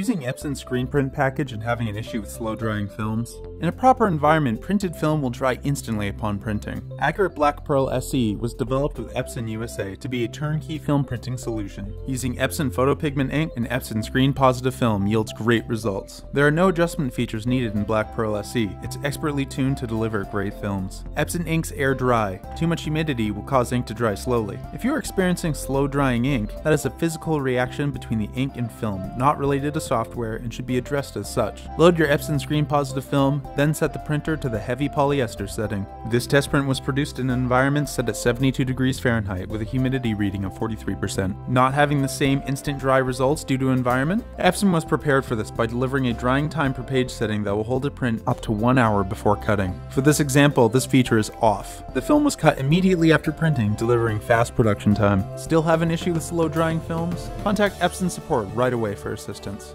using Epson screen print package and having an issue with slow drying films? In a proper environment, printed film will dry instantly upon printing. AccuRIP Black Pearl SE was developed with Epson USA to be a turnkey film printing solution. Using Epson photopigment ink and Epson screen positive film yields great results. There are no adjustment features needed in Black Pearl SE. It's expertly tuned to deliver great films. Epson inks air dry. Too much humidity will cause ink to dry slowly. If you are experiencing slow drying ink, that is a physical reaction between the ink and film, not related to software and should be addressed as such. Load your Epson screen positive film, then set the printer to the heavy polyester setting. This test print was produced in an environment set at 72 degrees Fahrenheit with a humidity reading of 43%. Not having the same instant dry results due to environment? Epson was prepared for this by delivering a drying time per page setting that will hold a print up to one hour before cutting. For this example, this feature is off. The film was cut immediately after printing, delivering fast production time. Still have an issue with slow drying films? Contact Epson support right away for assistance.